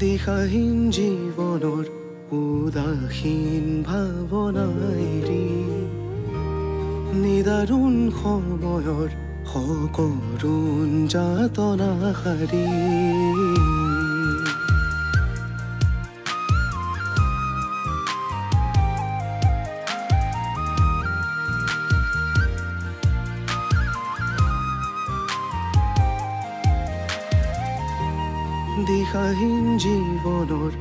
দিশাহীন জীৱনৰ উদাসীন ভাৱনাইৰি নিদাৰুণ সময়ৰ সকৰুণ যাতনা সাৰি দিশাহীন জীৱনৰ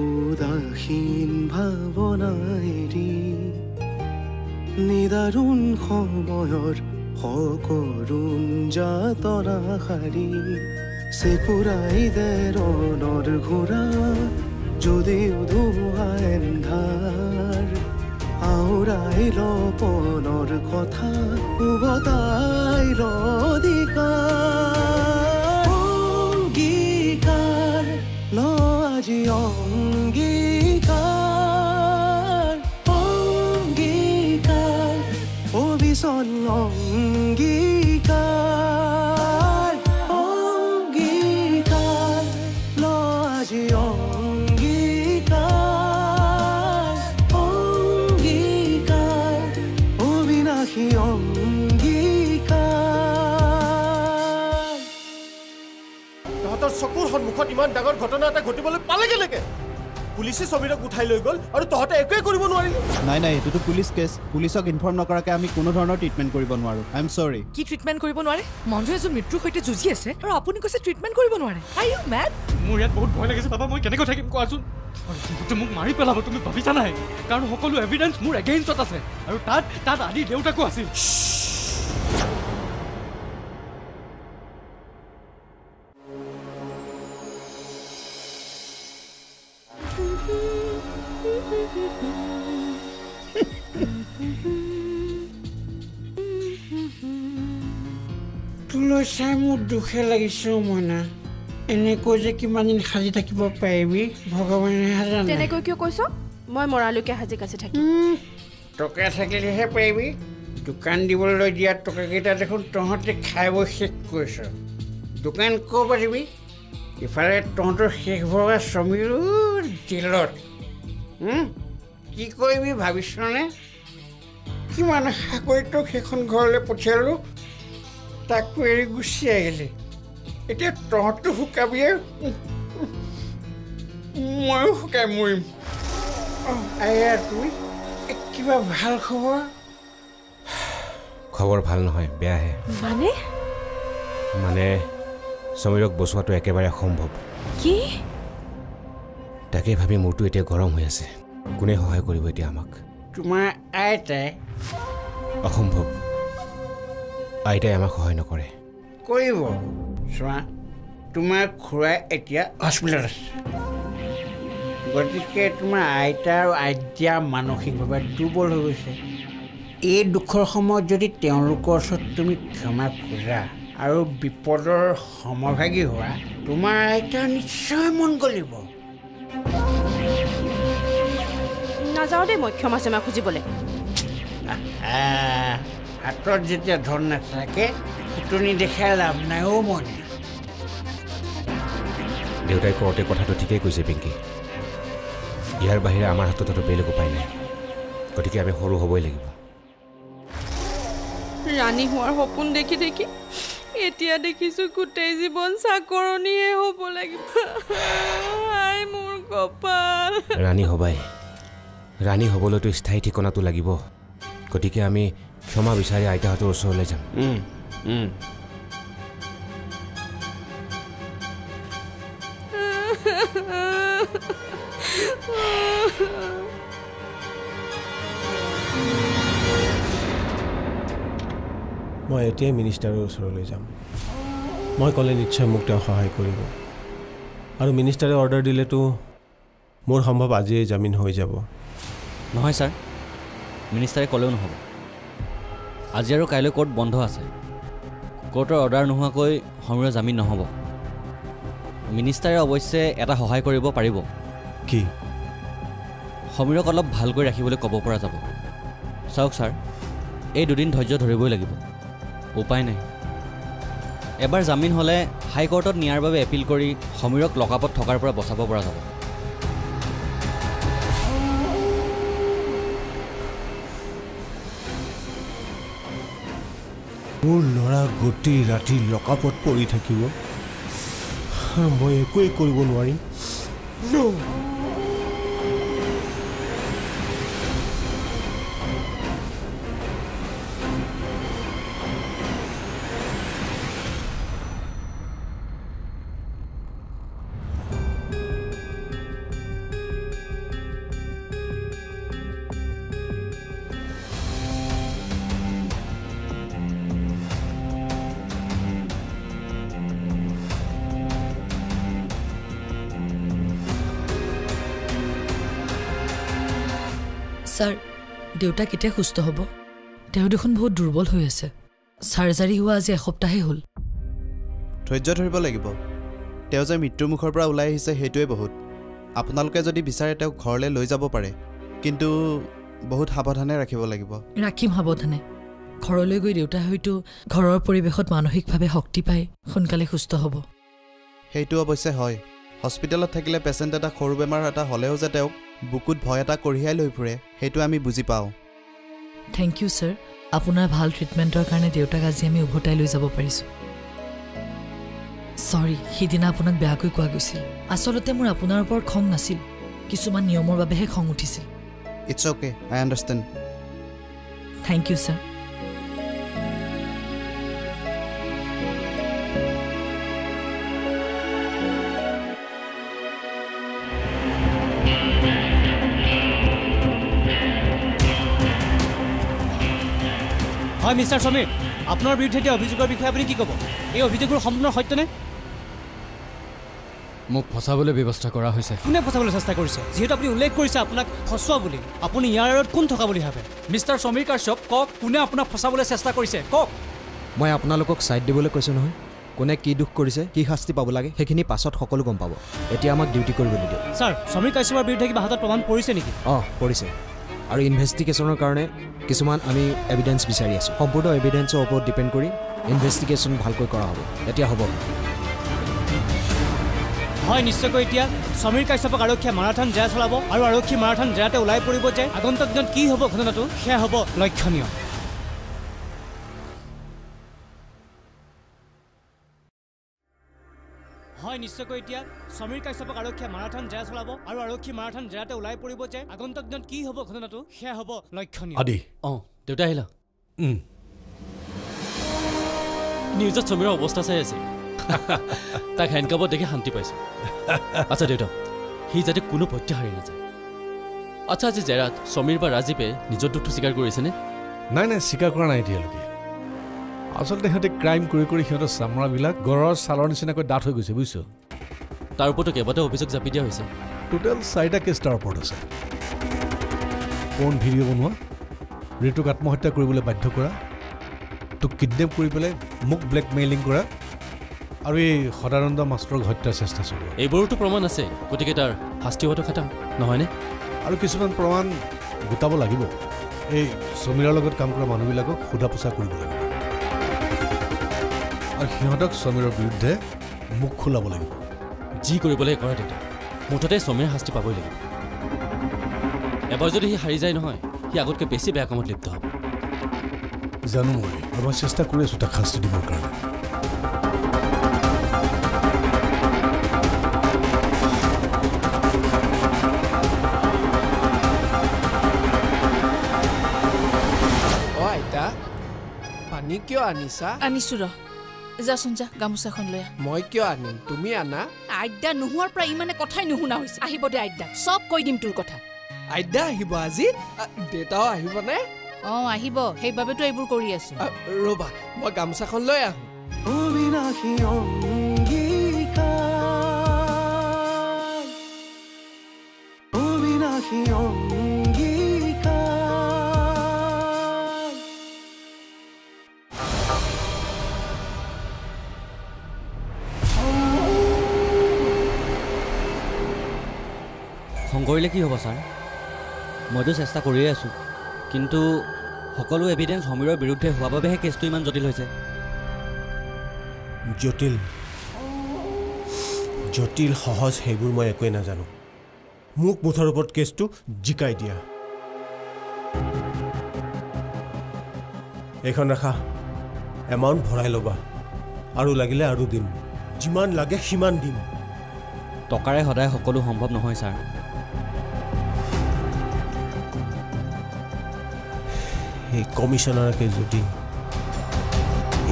উদাসীন ভাৱনাইৰি নিদাৰুণ সময়ৰ সকৰুণ যাতনা সাৰি চেকুৰাই দেৰণৰ ঘোঁৰা যদিও এন্ধাৰ। আওৰাই লপনৰ কথা উভতাই অধিকাৰ আজি অংগীকাৰ তহঁতৰ চকুৰ সন্মুখত ইমান ডাঙৰ ঘটনা এটা ঘটিবলৈ পালে কেনেকে পুলিচে সমীৰক উঠাই লৈ গ'ল আৰু তহঁতে একোৱে কৰিব নোৱাৰিলি। নাই নাই এইটোতো পুলিচ কেছ। পুলিচক ইনফৰ্ম নকৰাকৈ আমি কোনো ধৰণৰ ট্ৰিটমেণ্ট কৰিব নোৱাৰোঁ। আই এম চৰি কি ট্ৰিটমেণ্ট কৰিব নোৱাৰে? মন্ধু এজন মৃত্যুৰ সৈতে যুঁজি আছে আৰু আপুনি কৈছে ট্ৰিটমেণ্ট কৰিব নোৱাৰে। আই ইউ মেড মোৰ ইয়াত বহুত ভয় লাগিছে বাবা মই কেনেকৈ থাকিম কোৱাচোন? আৰু সিহঁতে মোক মাৰি পেলাব তুমি ভাবিছা নাই? কাৰণ সকলো এভিডেঞ্চ মোৰ এগেইনষ্টত আছে আৰু তাত তাত আদি দেউতাকো আছিল। তোলৈ চাই মোৰ দুখে লাগিছে মইনা এনেকৈ যে কিমান দিন সাজি থাকিব পাৰিবি ভগৱানেহে জানে তেনেকৈ কিয় কৈছ? মই মৰালৈকে সাজি কাচি থাকিম। টকা থাকিলেহে পাৰিবি। দোকান দিবলৈ দিয়া টকাকেইটা দেখোন তহঁতে খাই বৈ শেষ কৰিছ। দোকান ক'ৰ পাৰিবি ইফালে তহঁতৰ শেষ ভগা সমীৰো জেলত। কি কৰিবি ভাবিছনে? কিমান আশা কৰি তোক সেইখন ঘৰলৈ পঠিয়ালোঁ তাকো এৰি গুচি আহিলি। এতিয়া তহঁতো শুকাবি আৰু। ময়ো শুকাই মৰিম। আয়া তুমি কিবা ভাল খবৰ? খবৰ ভাল নহয় বেয়াহে। মানে? মানে সমীৰক বচোৱাটো একেবাৰে অসম্ভৱ। কি? তাকে ভাবি মোৰতো এতিয়া গৰম হৈ আছে। কোনে সহায় কৰিব এতিয়া আমাক? তোমাৰ আইতাই? অসম্ভৱ। আইতাই আমাক সহায় নকৰে। কৰিব। চোৱা তোমাৰ খুৰাই এতিয়া হস্পিটেলত আছে। গতিকে তোমাৰ আইতা আৰু আইতা মানসিকভাৱে দুৰ্বল হৈ গৈছে। এই দুখৰ সময়ত যদি তেওঁলোকৰ ওচৰত তুমি ক্ষমা খোজা আৰু বিপদৰ সমভাগী হোৱা তোমাৰ আইতা নিশ্চয় মন গলিব। নাযাওঁ দেই মই ক্ষমা চেমা খুজিবলৈ। হাতত যেতিয়া ধন নাথাকে ফুটনি দেখাই লাভ নাই অ' মইনা দেউতাই কওঁতে কথাটো ঠিকেই কৈছে পিংকি। ইয়াৰ বাহিৰে আমাৰ হাতত আৰু বেলেগ উপায় নাই। গতিকে আমি সৰু হ'বই লাগিব। ৰাণী হোৱাৰ সপোন দেখি দেখি এতিয়া দেখিছো গোটেই জীৱন চাকৰণিহে হ'ব লাগিব। আই মোৰ কপাল। ৰাণী হ'বাই। ৰাণী হ'বলৈতো স্থায়ী ঠিকনাটো লাগিব। গতিকে আমি ক্ষমা বিচাৰি আইতাহঁতৰ ওচৰলৈ যাম। মই এতিয়াই মিনিষ্টাৰৰ ওচৰলৈ যাম। মই ক'লে নিশ্চয় মোক তেওঁ সহায় কৰিব। আৰু মিনিষ্টাৰে অৰ্ডাৰ দিলেতো মোৰ সম্ভৱ আজিয়েই জামিন হৈ যাব। নহয় ছাৰ মিনিষ্টাৰে ক'লেও নহ'ব। আজি আৰু কাইলৈ কোৰ্ট বন্ধ আছে। কোৰ্টৰ অৰ্ডাৰ নোহোৱাকৈ সমীৰৰ জামিন নহ'ব। মিনিষ্টাৰে অৱশ্যে এটা সহায় কৰিব পাৰিব। কি? সমীৰক অলপ ভালকৈ ৰাখিবলৈ ক'ব পৰা যাব। চাওক ছাৰ এই দুদিন ধৈৰ্য ধৰিবই লাগিব। উপায় নাই। এবাৰ জামিন হ'লে হাইকোৰ্টত নিয়াৰ বাবে এপিল কৰি সমীৰক লকআপত থকাৰ পৰা বচাব পৰা যাব। মোৰ ল'ৰা গোটেই ৰাতি লকাপত পৰি থাকিব। মই একোৱেই কৰিব নোৱাৰিম। ছাৰ দেউতা কেতিয়া সুস্থ হ'ব? তেওঁ দেখোন বহুত দুৰ্বল হৈ আছে। চাৰ্জাৰী হোৱা আজি এসপ্তাহেই হ'ল। ধৈৰ্য ধৰিব লাগিব। তেওঁ যে মৃত্যুৰ মুখৰ পৰা ওলাই আহিছে সেইটোৱে বহুত। আপোনালোকে যদি বিচাৰে তেওঁক ঘৰলৈ লৈ যাব পাৰে কিন্তু বহুত সাৱধানে ৰাখিব লাগিব। ৰাখিম সাৱধানে। ঘৰলৈ গৈ দেউতাই হয়তো ঘৰৰ পৰিৱেশত মানসিকভাৱে শক্তি পাই সোনকালে সুস্থ হ'ব। সেইটো অৱশ্যে হয়। হস্পিটেলত থাকিলে পেচেণ্ট এটা সৰু বেমাৰ এটা হ'লেও যে তেওঁক বুকুত ভয় এটা কঢ়িয়াই লৈ ফুৰে সেইটো আমি বুজি পাওঁ। থেংক ইউ ছাৰ আপোনাৰ ভাল ট্ৰিটমেণ্টৰ কাৰণে দেউতাক আজি আমি উভতাই লৈ যাব পাৰিছোঁ। চৰি সিদিনা আপোনাক বেয়াকৈ কোৱা গৈছিল। আচলতে মোৰ আপোনাৰ ওপৰত খং নাছিল। কিছুমান নিয়মৰ বাবেহে খং উঠিছিল। It's okay I understand thank you sir mister Samir আপোনাৰ বিৰুদ্ধে দিয়া অভিযোগৰ বিষয়ে আপুনি কি ক'ব? এই অভিযোগবোৰ সম্পূৰ্ণ সত্যনে? মোক ফচাবলৈ ব্যৱস্থা কৰা হৈছে। কোনে ফচাবলৈ চেষ্টা কৰিছে? যিহেতু আপুনি উল্লেখ কৰিছে আপোনাক ফচোৱা বুলি। আপুনি ইয়াৰ আঁৰত কোন থকা বুলি ভাবে? মিষ্টাৰ সমীৰ কাশ্যপ কওক কোনে আপোনাক ফচাবলৈ চেষ্টা কৰিছে? কওক। মই আপোনালোকক ছাইড দিবলৈ কৈছোঁ নহয়। কোনে কি দুখ কৰিছে কি শাস্তি পাব লাগে সেইখিনি পাছত সকলো গম পাব। এতিয়া আমাক ডিউটি কৰিবলৈ দিয়ক ছাৰ সমীৰ কাশ্যপৰ বিৰুদ্ধে কিবা হাতত প্ৰমাণ পৰিছে নেকি? অঁ পৰিছে। আৰু ইনভেষ্টিগেশ্যনৰ কাৰণে কিছুমান আমি এভিডেঞ্চ বিচাৰি আছোঁ। সম্পূৰ্ণ এভিডেঞ্চৰ ওপৰত ডিপেণ্ড কৰি ইনভেষ্টিগেশ্যন ভালকৈ কৰা হ'ব। এতিয়া হ'ব। হয় নিশ্চয়কৈ এতিয়া সমীৰ কাশ্যপক আৰক্ষীয়ে মাৰাথান জেৰা চলাব আৰু আৰক্ষী মাৰাথান জেৰাতে ওলাই পৰিব যে আগন্তুক দিনত কি হ'ব ঘটনাটো সেয়া হ'ব লক্ষণীয়। হয় নিশ্চয়কৈ এতিয়া। সমীৰ কাশ্যপক আৰক্ষীয়ে মাৰাথান জেৰা চলাব আৰু আৰক্ষী মাৰাথান জেৰাতে ওলাই পৰিব যে আগন্তুক দিনত কি হ'ব ঘটনাটো সেয়া হ'ব লক্ষণীয়। আদি। অঁ দেউতা আহিলা। নিউজত সমীৰৰ অৱস্থা চাই আছে। তাক হেণ্ডকাপত দেখি শান্তি পাইছোঁ। আচ্ছা দেউতা সি যাতে কোনো প্ৰত্যাহাৰী নাযায়। আচ্ছা আজি জেৰাত সমীৰ বা ৰাজীৱে নিজৰ দুখটো স্বীকাৰ কৰিছেনে? নাই নাই স্বীকাৰ কৰা নাই এতিয়ালৈকে। আচলতে সিহঁতে ক্ৰাইম কৰি কৰি সিহঁতৰ চামৰাবিলাক গড়ৰ ছালৰ নিচিনাকৈ ডাঠ হৈ গৈছে বুজিছ? তাৰ ওপৰতো কেইবাটাও অভিযোগ জাপি দিয়া হৈছে। টোটেল চাৰিটা কেছ তাৰ ওপৰত আছে। পৰ্ণ ভিডিঅ' বনোৱা? ঋতুক আত্মহত্যা কৰিবলৈ বাধ্য কৰা? তোক কিডনেপ কৰি পেলাই মোক ব্লেকমেইলিং কৰা? আৰু এই সদানন্দ মাষ্টৰক হত্যাৰ চেষ্টা চলোৱা? এইবোৰতো প্ৰমাণ আছে। গতিকে তাৰ শাস্তি হোৱাটো খাটাং নহয়নে? আৰু কিছুমান প্ৰমাণ গোটাব লাগিব। এই সমীৰৰ লগত কাম কৰা মানুহবিলাকক সোধা পোছা কৰিব লাগিব। আৰু সিহঁতক সমীৰৰ বিৰুদ্ধে মুখ খোলাব লাগিব। যি কৰিব লাগে কৰা দেউতা মুঠতে সমীৰে শাস্তি পাবই লাগিব। এবাৰ যদি সি হাৰি যায় নহয় সি আগতকৈ বেছি বেয়া কামত লিপ্ত হ'ব। জানো মই আৰু মই চেষ্টা কৰি আছোঁ তাক শাস্তি দিবৰ কাৰণে। অ আইতা পানী কিয় আনিছা? আনিছো ৰ। যাচোন যা গামোচাখন লৈ আহ। মই কিয় আনিম? তুমি আনা। আইতা নোহোৱাৰ পৰা ইমানে কথাই নুশুনা হৈছে। আহিব দে আইতা চব কৈ দিম তোৰ কথা। আইতা আহিব আজি? দেউতাও আহিবনে অ আহিব। সেইবাবেতো এইবোৰ কৰি আছো। ৰ'বা মই গামোচাখন লৈ আহোঁ। অবিনাশী অংগীকাৰ। অবিনাশী অংগীকাৰ। খং কৰিলে কি হ'ব ছাৰ? মইতো চেষ্টা কৰিয়ে আছোঁ। কিন্তু সকলো এভিডেঞ্চ সমীৰৰ বিৰুদ্ধে হোৱা বাবেহে কেছটো ইমান জটিল হৈছে। জটিল। জটিল সহজ সেইবোৰ মই একোৱেই নাজানো। মোক মুঠৰ ওপৰত কেছটো জিকাই দিয়া। এইখন ৰাখা। এমাউণ্ট ভৰাই ল'বা। আৰু লাগিলে আৰু দিম। যিমান লাগে সিমান দিম। টকাৰে সদায় সকলো সম্ভৱ নহয় ছাৰ। সেই কমিশ্যনাৰকে যদি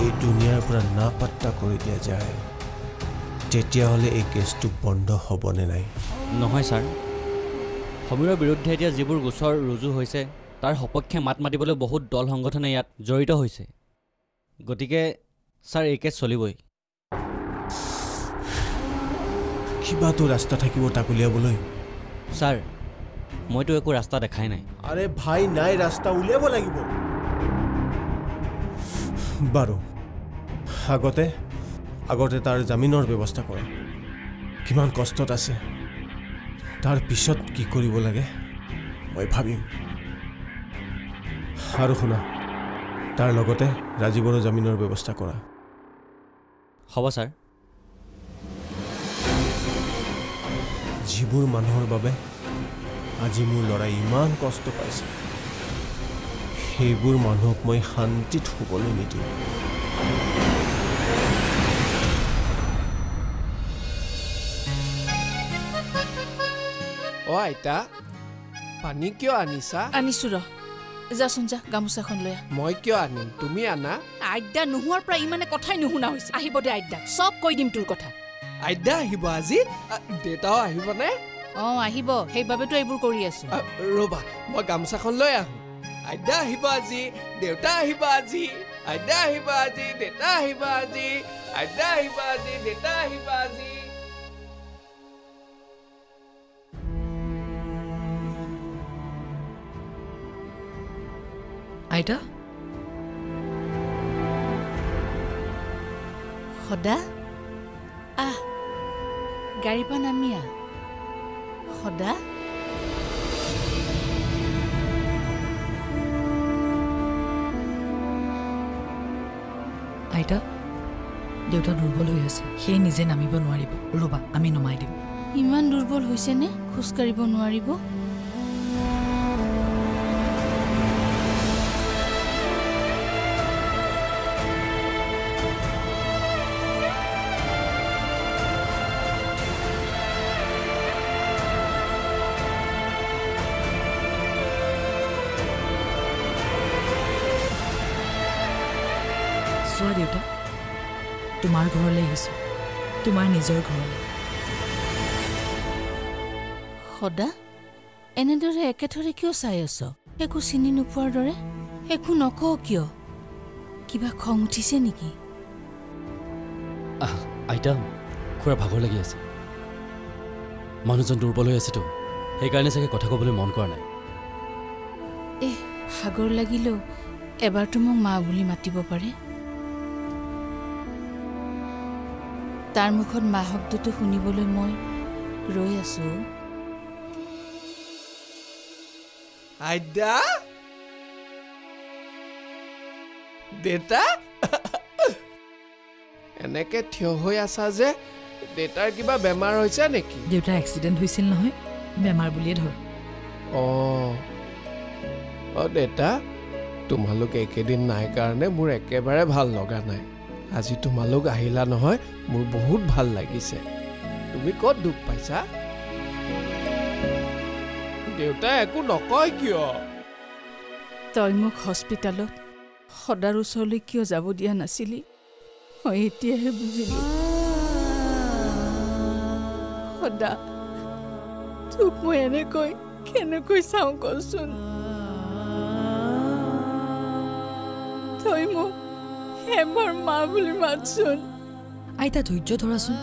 এই দুনিয়াৰ পৰা নাপাত্তা কৰি দিয়া যায় তেতিয়াহ'লে এই কেছটো বন্ধ হ'বনে নাই? নহয় ছাৰ। সমীৰৰ বিৰুদ্ধে এতিয়া যিবোৰ গোচৰ ৰুজু হৈছে তাৰ সপক্ষে মাত মাতিবলৈ বহুত দল সংগঠনে ইয়াত জড়িত হৈছে। গতিকে ছাৰ এই কেছ চলিবই। কিবাটো ৰাস্তা থাকিব তাক উলিয়াবলৈ? ছাৰ মইতো একো ৰাস্তা দেখাই নাই। আৰে ভাই নাই ৰাস্তা উলিয়াব লাগিব। বাৰু আগতে আগতে তাৰ জামিনৰ ব্যৱস্থা কৰা। কিমান কষ্টত আছে। তাৰ পিছত কি কৰিব লাগে? মই ভাবিম। আৰু শুনা তাৰ লগতে ৰাজীৱৰো জামিনৰ ব্যৱস্থা কৰা। হ'ব ছাৰ। যিবোৰ মানুহৰ বাবে আজি মোৰ ল'ৰাই ইমান কষ্ট পাইছে। সেইবোৰ মানুহক মই শান্তিত শুবলৈ নিদিম অ আইতা পানী কিয় আনিছা? আনিছো ৰ। যাচোন যা গামোচাখন লৈ আহ। মই কিয় আনিম? তুমি আনা? আইতা নোহোৱাৰ পৰা ইমানে কথাই নুশুনা হৈছে। আহিব দে আইতাক চব কৈ দিম তোৰ কথা। আইতা আহিব আজি? দেউতাও আহিবনে অ আহিব। সেইবাবেতো এইবোৰ কৰি আছো। ৰ'বা মই গামোচাখন লৈ আহোঁ। আইতা আহিব আজি দেউতা আহিব আজি আইতা আহিব আজি দেউতা আহিব আজি আইতা আহিব আজি দেউতা আহিব আজি। আইতা সদা? আহ গাড়ীৰ পৰা নামি আহ সদা আইতা দেউতা দুৰ্বল হৈ আছে। সেয়ে নিজে নামিব নোৱাৰিব। ৰ'বা আমি নমাই দিম। ইমান দুৰ্বল হৈছেনে খোজকাঢ়িব নোৱাৰিব। তোমাৰ ঘৰলৈ আহিছোঁ। তোমাৰ নিজৰ ঘৰলৈ। সদা এনেদৰে একেথৰে কিয় চাই আছ? একো চিনি নোপোৱাৰ দৰে? একো নকওঁ কিয়? কিবা খং উঠিছে নেকি? আহ আইতা খুৰা ভাগৰ লাগি আছে। মানুহজন দুৰ্বল হৈ আছেতো। সেইকাৰণে চাগে কথা ক'বলৈ মন কৰা নাই। এ ভাগৰ লাগিলেও এবাৰতো মোক মা বুলি মাতিব পাৰে। তাৰ মুখত মা শব্দটো শুনিবলৈ মই ৰৈ আছো। আইতা দেউতা এনেকে থিয় হৈ আছা যে দেউতাৰ কিবা বেমাৰ হৈছে নেকি? দেউতাৰ এক্সিডেণ্ট হৈছিল নহয় বেমাৰ বুলিয়ে ধৰ। অঁ। অঁ দেউতা তোমালোক একেদিন নাই কাৰণে মোৰ একেবাৰে ভাল লগা নাই। আজি তোমালোক আহিলা নহয় মোৰ বহুত ভাল লাগিছে। তুমি ক'ত দুখ পাইছা? দেউতাই একো নকয় কিয়? তই মোক হস্পিটেলত সদাৰ ওচৰলৈ কিয় যাব দিয়া নাছিলি? মই এতিয়াহে বুজিলো। সদা তোক মই এনেকৈ কেনেকৈ চাওঁ কচোন? তই মোক এবাৰ মা বুলি মাতচোন। আইতা ধৈৰ্য ধৰাচোন।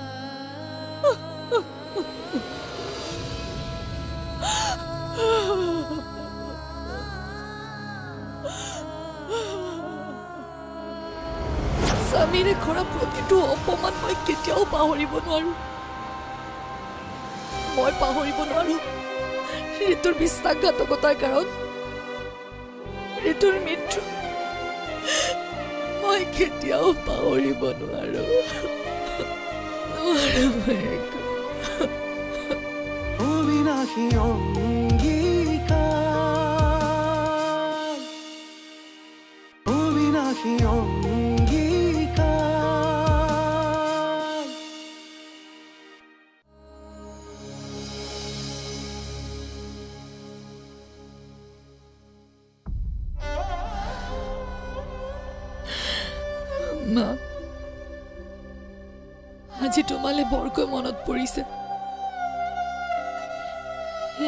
স্বামীৰে কৰা প্ৰতিটো অপমান মই কেতিয়াও পাহৰিব নোৱাৰো। মই পাহৰিব নোৱাৰো ঋতুৰ বিশ্বাসঘাতকতাৰ কাৰণ। ঋতুৰ মৃত্যু। মই কেতিয়াও পাহৰিব নোৱাৰো। অবিনাশী অংগীকাৰ তোমালে বৰকৈ মনত পৰিছে।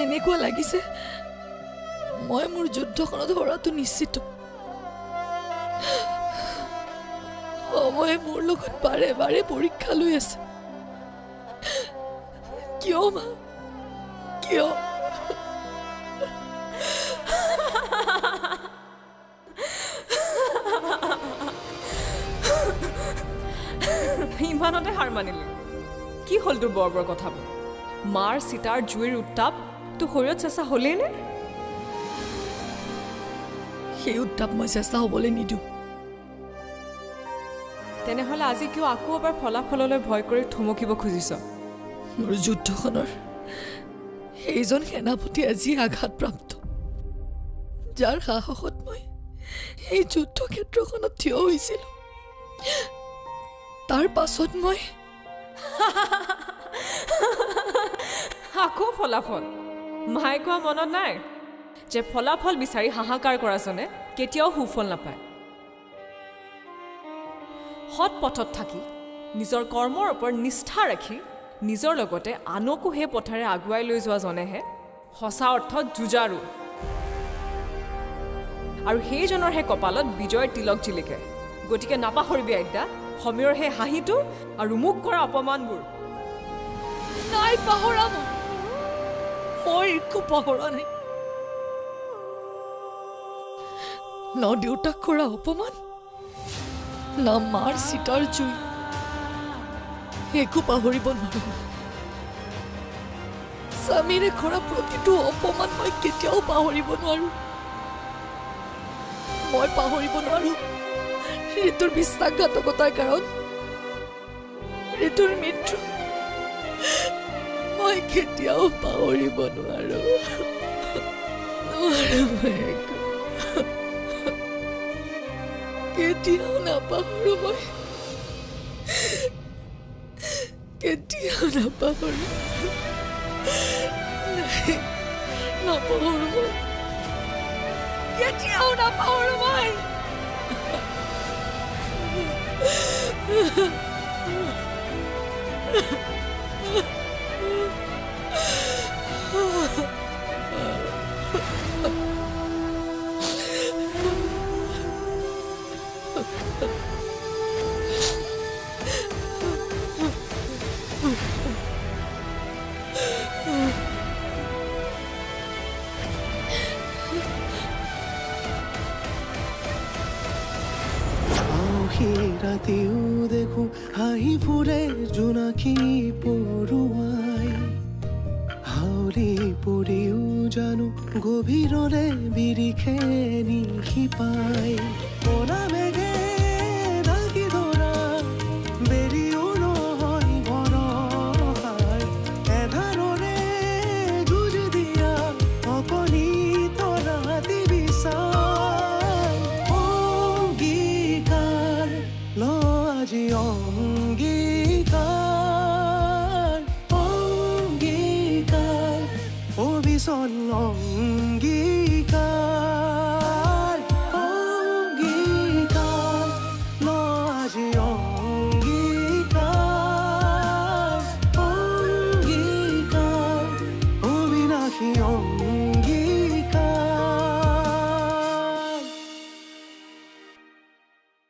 এনেকুৱা লাগিছে মই মোৰ যুদ্ধখনত হৰাটো নিশ্চিত। সময়ে মোৰ লগত বাৰে বাৰে পৰীক্ষা লৈ আছে। কিয় মা? কিয়? ইমানতে হাৰ মানিলি। কি হ'ল তোৰ বৰ বৰ কথাবোৰ মাৰ চিতাৰ জুইৰ উত্তাপ তোৰ শৰীৰত চেঁচা হ'লেই নে? সেই উত্তাপ মই চেষ্টা হ'বলৈ নিদিওঁ। তেনেহ'লে আজি কিয় আকৌ এবাৰ ফলাফললৈ ভয় কৰি থমকিব খুজিছ? মোৰ যুদ্ধখনৰ সেইজন সেনাপতি আজি আঘাতপ্ৰাপ্ত। যাৰ সাহসত মই এই যুদ্ধ ক্ষেত্ৰখনত থিয় হৈছিলোঁ। তাৰ পাছত মই আকৌ ফলাফল। মায়ে কোৱা মনত নাই? যে ফলাফল বিচাৰি হাহাকাৰ কৰাজনে কেতিয়াও সুফল নাপায়। সৎ পথত থাকি নিজৰ কৰ্মৰ ওপৰত নিষ্ঠা ৰাখি নিজৰ লগতে আনকো সেই পথেৰে আগুৱাই লৈ যোৱাজনেহে সঁচা অৰ্থত যুঁজাৰু। আৰু সেইজনৰহে কপালত বিজয়ৰ তিলক জিলিকে গতিকে নাপাহৰিবি আইতা। সমীৰৰ সেই হাঁহিটো আৰু মোক কৰা অপমানবোৰ। নাই পাহৰা মই। মই একো পাহৰা নাই। ন দেউতাক কৰা অপমান না মাৰ চিতাৰ জুই। একো পাহৰিব নোৱাৰো। স্বামীৰে কৰা প্ৰতিটো অপমান মই কেতিয়াও পাহৰিব নোৱাৰো। মই পাহৰিব নোৱাৰো। ঋতুৰ বিশ্বাসঘাতকতাৰ কাৰণ ঋতুৰ মৃত্যু। মই কেতিয়াও পাহৰিব নোৱাৰো। কেতিয়াও নাপাহৰো মই। কেতিয়াও নাপাহৰো। নাপাহৰো মই। কেতিয়াও নাপাহৰো মই। Ugh. হাঁহি ফুৰে জোনাকী পৰুৱাই